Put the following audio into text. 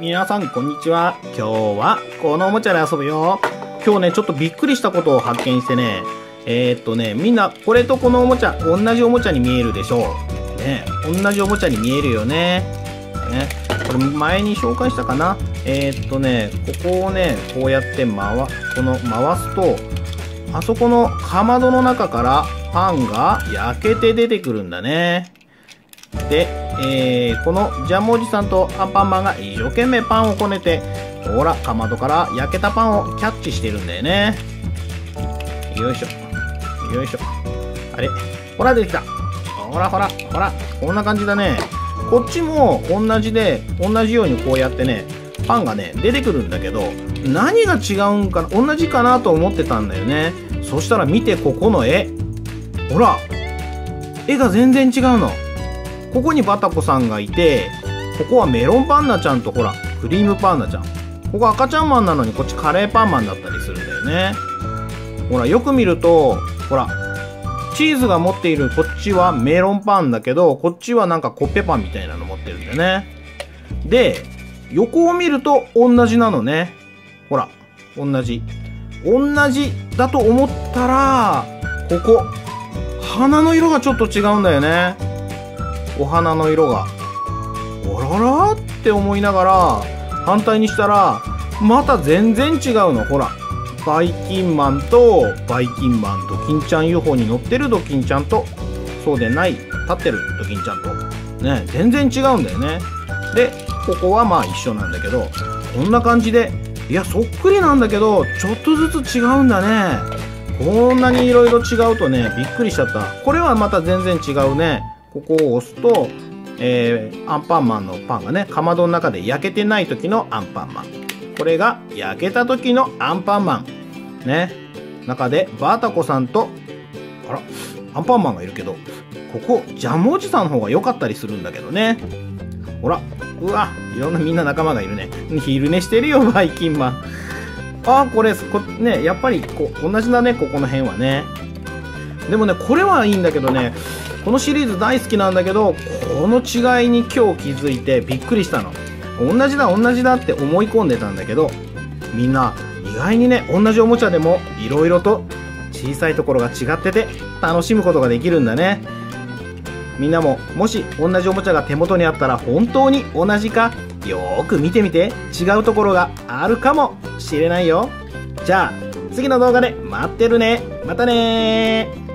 皆さんこんにちは。今日はこのおもちゃで遊ぶよ。今日ね、ちょっとびっくりしたことを発見してね、えー、っとね、みんなこれとこのおもちゃ、同じおもちゃに見えるでしょう。ね、同じおもちゃに見えるよね。ね、これ前に紹介したかなえー、っとね、ここをね、こうやって回、この回すと、あそこのかまどの中からパンが焼けて出てくるんだね。で、えー、このジャムおじさんとアンパンマンが一生懸命パンをこねて、ほら、かまどから焼けたパンをキャッチしてるんだよね。よいしょ。よいしょ。あれ？ほら、できた。ほらほら、ほら、こんな感じだね。こっちも同じで、同じようにこうやってね、パンがね、出てくるんだけど、何が違うんかな、同じかなと思ってたんだよね。そしたら見て、ここの絵。ほら、絵が全然違うの。ここにバタコさんがいて、ここはメロンパンナちゃんとほら、クリームパンナちゃん。ここ赤ちゃんマンなのにこっちカレーパンマンだったりするんだよね。ほら、よく見ると、ほら、チーズが持っているこっちはメロンパンだけど、こっちはなんかコッペパンみたいなの持ってるんだよね。で、横を見ると同じなのね。ほら、同じ。同じだと思ったら、ここ、花の色がちょっと違うんだよね。お花の色が。おららって思いながら、反対にしたら、また全然違うの。ほら。バイキンマンとバイキンマンドキンちゃん UFO に乗ってるドキンちゃんとそうでない立ってるドキンちゃんとね全然違うんだよねでここはまあ一緒なんだけどこんな感じでいやそっくりなんだけどちょっとずつ違うんだねこんなに色々違うとねびっくりしちゃったこれはまた全然違うねここを押すとえー、アンパンマンのパンがねかまどの中で焼けてない時のアンパンマンこれが焼けた時のアンパンマン。ね。中でバータコさんと、あら、アンパンマンがいるけど、ここ、ジャムおじさんの方が良かったりするんだけどね。ほら、うわ、いろんなみんな仲間がいるね。昼寝してるよ、バイキンマン。あ、これ、こね、やっぱりこ、同じだね、ここの辺はね。でもね、これはいいんだけどね、このシリーズ大好きなんだけど、この違いに今日気づいてびっくりしたの。同じだ同じだって思い込んでたんだけどみんな意外にね同じおもちゃでも色々と小さいところが違ってて楽しむことができるんだね。みんなももし同じおもちゃが手元にあったら本当に同じかよーく見てみて。違うところがあるかもしれないよ。じゃあ次の動画で待ってるね。またね